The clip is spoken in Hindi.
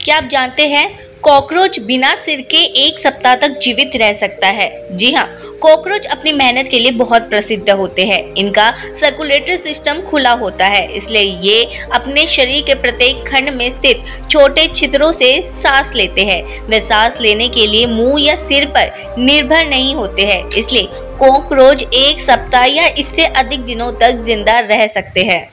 क्या आप जानते हैं, कॉकरोच बिना सिर के एक सप्ताह तक जीवित रह सकता है? जी हाँ कॉकरोच अपनी मेहनत के लिए बहुत प्रसिद्ध होते हैं। इनका सर्कुलेटरी सिस्टम खुला होता है, इसलिए ये अपने शरीर के प्रत्येक खंड में स्थित छोटे छिद्रों से सांस लेते हैं। वे सांस लेने के लिए मुँह या सिर पर निर्भर नहीं होते हैं, इसलिए कॉकरोच एक सप्ताह या इससे अधिक दिनों तक ज़िंदा रह सकते हैं।